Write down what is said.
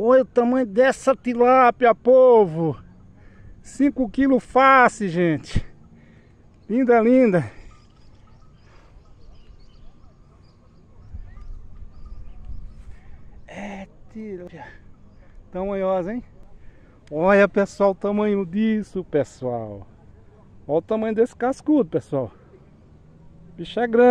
Olha o tamanho dessa tilápia, povo. 5 quilos fácil, gente. Linda, linda. É tilápia. Tamanhosa, hein? Olha, pessoal, o tamanho disso, pessoal. Olha o tamanho desse cascudo, pessoal. Bicho é grande.